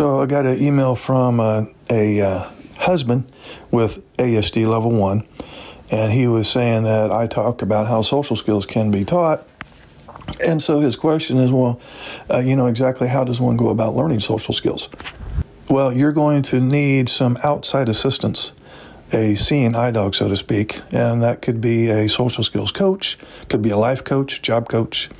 So I got an email from uh, a uh, husband with ASD level one, and he was saying that I talk about how social skills can be taught. And so his question is, well, uh, you know, exactly how does one go about learning social skills? Well, you're going to need some outside assistance, a seeing eye dog, so to speak, and that could be a social skills coach, could be a life coach, job coach,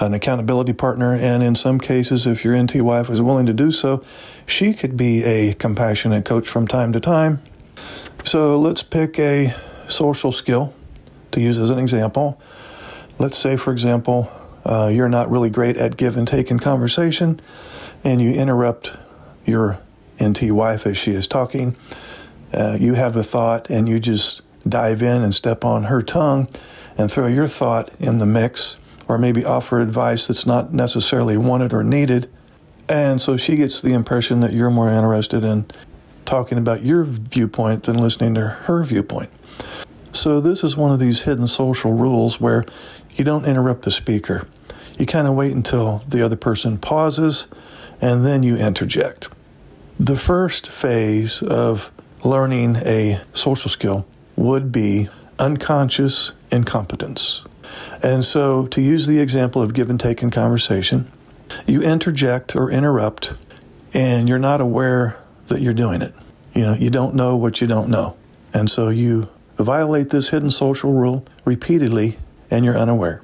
an accountability partner, and in some cases, if your NT wife is willing to do so, she could be a compassionate coach from time to time. So let's pick a social skill to use as an example. Let's say, for example, uh, you're not really great at give and take in conversation, and you interrupt your NT wife as she is talking. Uh, you have a thought, and you just dive in and step on her tongue and throw your thought in the mix, or maybe offer advice that's not necessarily wanted or needed. And so she gets the impression that you're more interested in talking about your viewpoint than listening to her viewpoint. So, this is one of these hidden social rules where you don't interrupt the speaker. You kind of wait until the other person pauses and then you interject. The first phase of learning a social skill would be unconscious incompetence. And so, to use the example of give and take in conversation, you interject or interrupt and you're not aware that you're doing it. You know, you don't know what you don't know. And so you violate this hidden social rule repeatedly and you're unaware.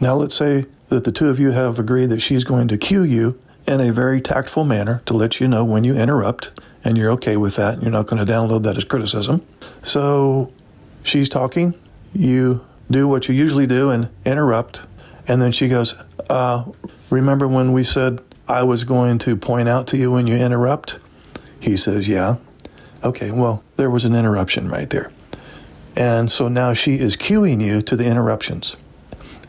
Now, let's say that the two of you have agreed that she's going to cue you in a very tactful manner to let you know when you interrupt, and you're okay with that. You're not going to download that as criticism. So she's talking, you do what you usually do and interrupt, and then she goes, uh, Remember when we said I was going to point out to you when you interrupt? He says, Yeah. Okay, well, there was an interruption right there. And so now she is cueing you to the interruptions.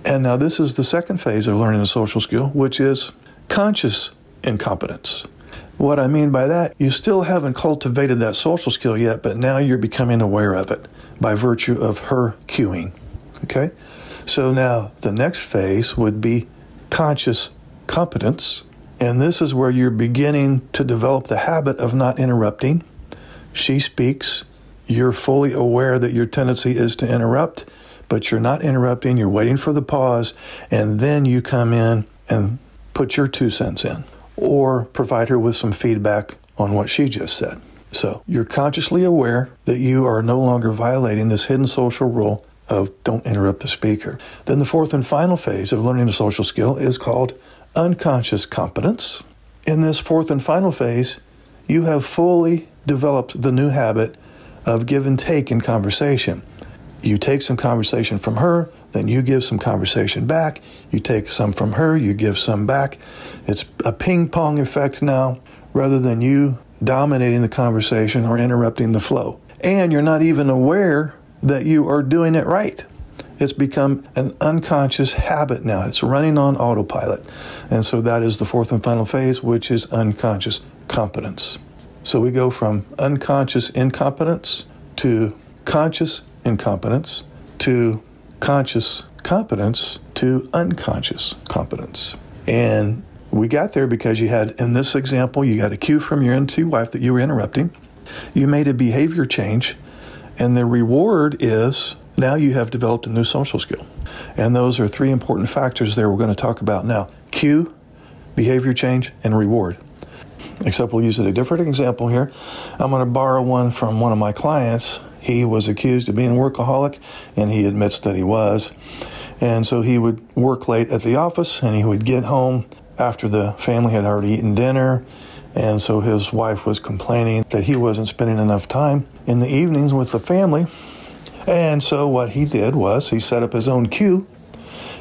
And now this is the second phase of learning a social skill, which is conscious incompetence. What I mean by that, you still haven't cultivated that social skill yet, but now you're becoming aware of it by virtue of her cueing. Okay? So now the next phase would be conscious competence. And this is where you're beginning to develop the habit of not interrupting. She speaks, you're fully aware that your tendency is to interrupt, but you're not interrupting, you're waiting for the pause, and then you come in and put your two cents in or provide her with some feedback on what she just said. So you're consciously aware that you are no longer violating this hidden social rule of don't interrupt the speaker. Then the fourth and final phase of learning a social skill is called unconscious competence. In this fourth and final phase, you have fully developed the new habit of give and take in conversation. You take some conversation from her, then you give some conversation back. You take some from her, you give some back. It's a ping pong effect now rather than you dominating the conversation or interrupting the flow. And you're not even aware that you are doing it right. It's become an unconscious habit now. It's running on autopilot. And so that is the fourth and final phase, which is unconscious competence. So we go from unconscious incompetence to conscious incompetence to conscious competence to unconscious competence. And we got there because you had, in this example, you got a cue from your NT wife that you were interrupting. You made a behavior change, and the reward is now you have developed a new social skill. And those are three important factors there we're going to talk about now cue, behavior change, and reward except we'll use it a different example here. I'm going to borrow one from one of my clients. He was accused of being a workaholic, and he admits that he was. And so he would work late at the office, and he would get home after the family had already eaten dinner. And so his wife was complaining that he wasn't spending enough time in the evenings with the family. And so what he did was he set up his own cue.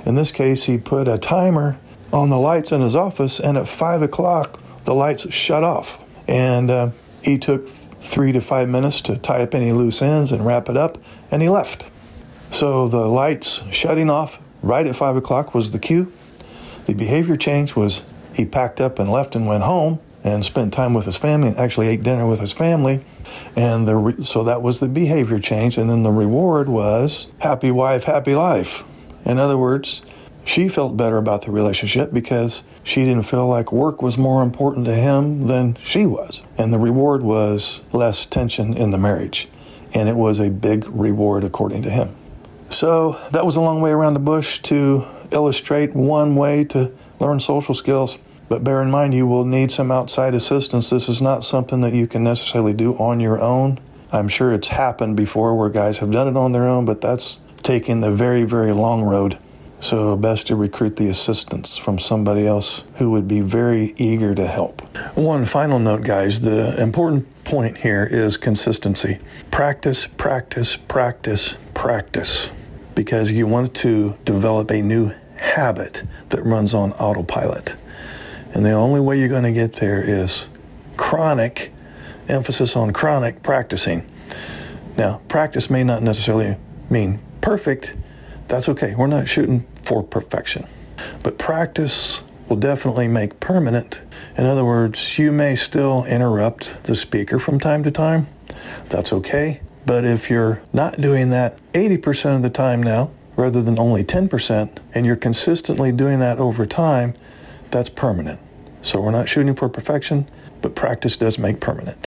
In this case, he put a timer on the lights in his office, and at five o'clock, the lights shut off. And uh, he took three to five minutes to tie up any loose ends and wrap it up, and he left. So the lights shutting off right at five o'clock was the cue. The behavior change was he packed up and left and went home and spent time with his family and actually ate dinner with his family. And the so that was the behavior change. And then the reward was happy wife, happy life. In other words, she felt better about the relationship because she didn't feel like work was more important to him than she was. And the reward was less tension in the marriage. And it was a big reward according to him. So that was a long way around the bush to illustrate one way to learn social skills. But bear in mind, you will need some outside assistance. This is not something that you can necessarily do on your own. I'm sure it's happened before where guys have done it on their own, but that's taking the very, very long road. So, best to recruit the assistance from somebody else who would be very eager to help. One final note, guys the important point here is consistency. Practice, practice, practice, practice, because you want to develop a new habit that runs on autopilot. And the only way you're going to get there is chronic, emphasis on chronic practicing. Now, practice may not necessarily mean perfect. That's okay. We're not shooting for perfection. But practice will definitely make permanent. In other words, you may still interrupt the speaker from time to time. That's okay. But if you're not doing that 80% of the time now, rather than only 10%, and you're consistently doing that over time, that's permanent. So we're not shooting for perfection, but practice does make permanent.